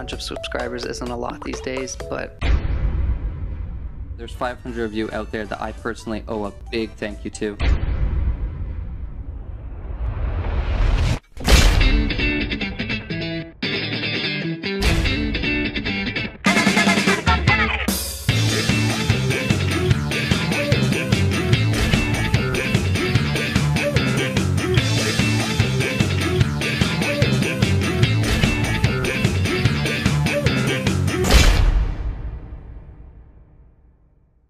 500 subscribers isn't a lot these days, but There's 500 of you out there that I personally owe a big thank you to.